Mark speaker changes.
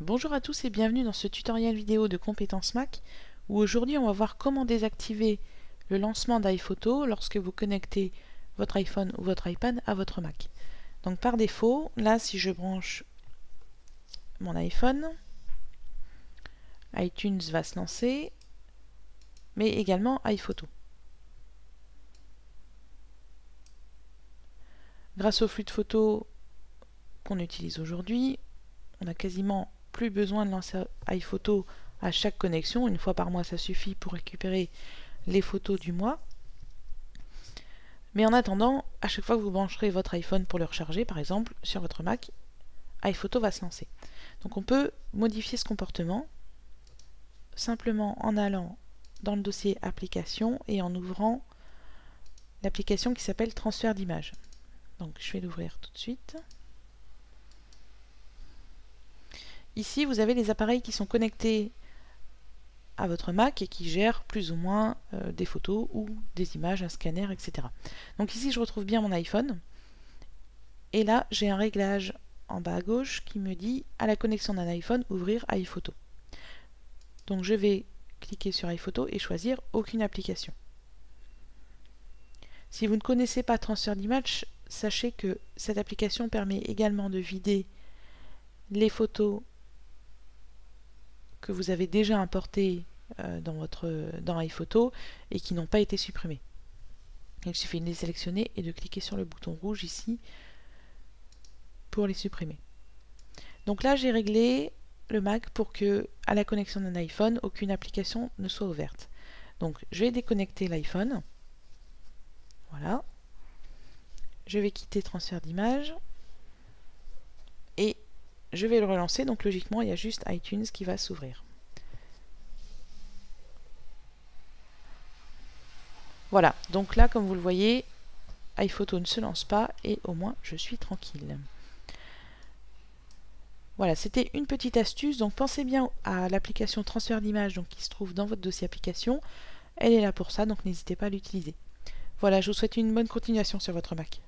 Speaker 1: Bonjour à tous et bienvenue dans ce tutoriel vidéo de compétences Mac où aujourd'hui on va voir comment désactiver le lancement d'iPhoto lorsque vous connectez votre iPhone ou votre iPad à votre Mac. Donc par défaut, là si je branche mon iPhone, iTunes va se lancer, mais également iPhoto. Grâce au flux de photos qu'on utilise aujourd'hui, on a quasiment plus besoin de lancer iPhoto à chaque connexion. Une fois par mois, ça suffit pour récupérer les photos du mois. Mais en attendant, à chaque fois que vous brancherez votre iPhone pour le recharger, par exemple, sur votre Mac, iPhoto va se lancer. Donc on peut modifier ce comportement simplement en allant dans le dossier application et en ouvrant l'application qui s'appelle transfert d'image. Donc je vais l'ouvrir tout de suite. Ici, vous avez les appareils qui sont connectés à votre Mac et qui gèrent plus ou moins euh, des photos ou des images, un scanner, etc. Donc ici, je retrouve bien mon iPhone. Et là, j'ai un réglage en bas à gauche qui me dit à la connexion d'un iPhone, ouvrir iPhoto. Donc je vais cliquer sur iPhoto et choisir aucune application. Si vous ne connaissez pas transfert d'image, sachez que cette application permet également de vider les photos que vous avez déjà importés euh, dans votre dans iPhoto et qui n'ont pas été supprimés. Il suffit de les sélectionner et de cliquer sur le bouton rouge ici pour les supprimer. Donc là j'ai réglé le Mac pour que à la connexion d'un iPhone aucune application ne soit ouverte. Donc je vais déconnecter l'iPhone. Voilà. Je vais quitter transfert d'image je vais le relancer, donc logiquement il y a juste iTunes qui va s'ouvrir. Voilà, donc là comme vous le voyez, iPhoto ne se lance pas et au moins je suis tranquille. Voilà, c'était une petite astuce, donc pensez bien à l'application transfert d'image qui se trouve dans votre dossier application. Elle est là pour ça, donc n'hésitez pas à l'utiliser. Voilà, je vous souhaite une bonne continuation sur votre Mac.